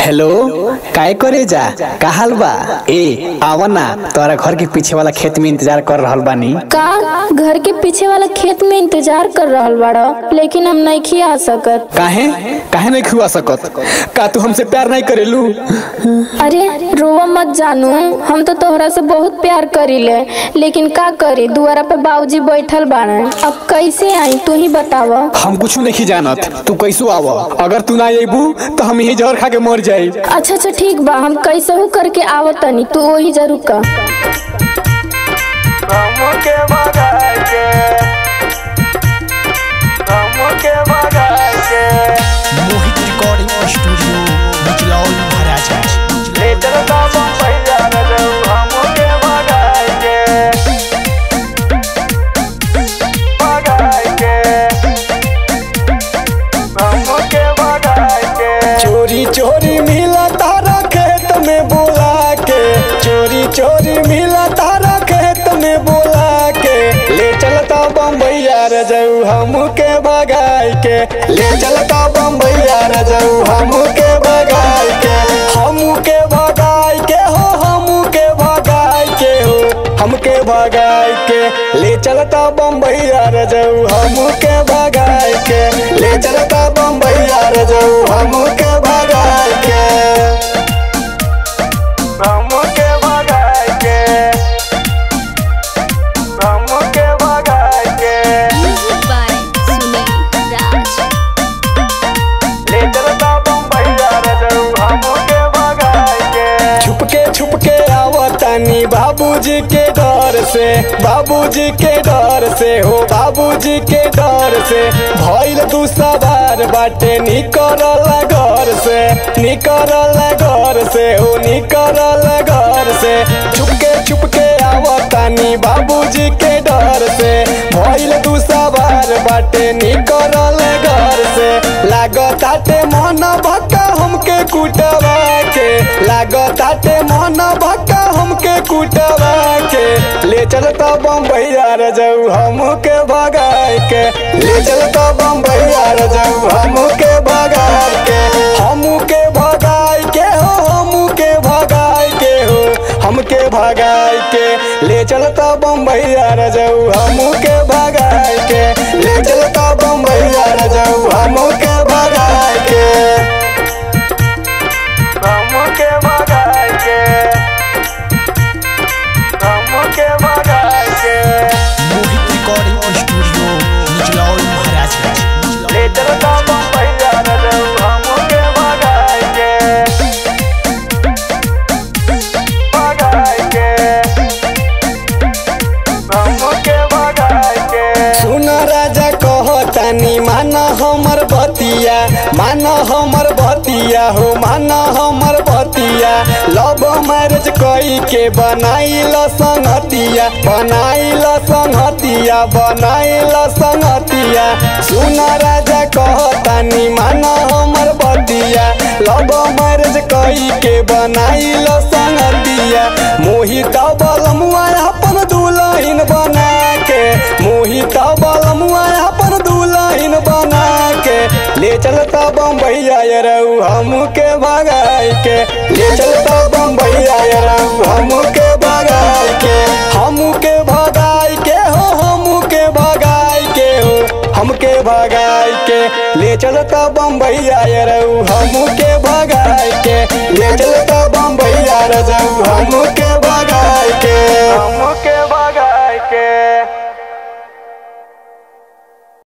Hello काय करे जा? का हाल बा? ए आवा ना तोरा घर के पीछे वाला खेत में इंतज़ार कर रहल बानी। का? घर के पीछे वाला खेत में इंतज़ार कर रहल बाड़ा लेकिन हम नहीं खिया सकत। काहे? काहे नहीं खुआ सकत? का तू हमसे प्यार नहीं करेलू? अरे रोवा मत जानू। हम तो तोहरा से बहुत प्यार करीले। लेकिन का करी? दुआरा पे बाबूजी बैठल बाड़े। अब कैसे आई? तू ही बताव। हम कुछ नहीं जानत। तू कैसो आव? अगर तू ना अबू तो हम यही जहर खा के मर जाई। अच्छा अच्छा ठीक बा। हम कैसे हो करके आवत तनी तू वही ज़रूर का हमके भगाए के भगाए यार जाऊ हमके भगाई के ले चलता बम्बई यार जाऊ हमके भगाई के हमके भगाई के हो, हमके भगाई के हो, हमके भगाई के ले चलता बम्बई यार जाऊ हमके भगाई के ले चलता बम्बई यार जाऊ हमके भगाई बाबूजी के डर से, बाबूजी के डर से, हो बाबूजी के डर से। भइल तू सवार बाटे, निकरल घर से, निकरल घर से, हो निकरल घर से। छुपके छुपके आवतानी बाबूजी के डर से। भइल तू सवार बाटे, निकरल घर से। लागताटे मन भक्का हमके कुटवा के लागताटे मन कुटवा के ले चलता बम्बई यार जाऊ हमके भगाए के ले चलता बम्बई यार जाऊ हमके भगाए के हमके भगाए के हो, हमके भगाए के हो, हमके भगाए के ले चलता बम्बई यार जाऊ हमके भगाए के ले चलता बम्बई यार जाऊ मान हमर भतिया, हो मान हमर भतिया। लव मैरिज कई के बनाइल संगतिया बनाइल संगतिया बनाइल संगतिया। सुन राजा कहतानी, मान हमर बतिया लव मैरिज कई के बनाइल संगतिया। मोहित बलमुआ अपन दुल्हन बना के मोहित बलमुआ चलता बम्बई आय हमके भगाई के ले चलता बम्बई आय हमके भगाई के हमके भगाई के हो, हमके भगाई के हो, हमके भगाई के ले चलता बम्बई आय हमके भगाई के ले चलता बम्बई आ रहू हमके